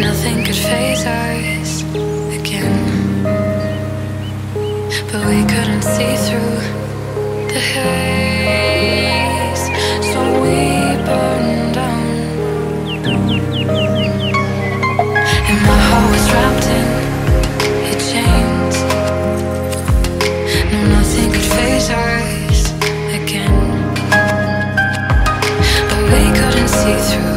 Nothing could phase us again. But we couldn't see through the haze. see through.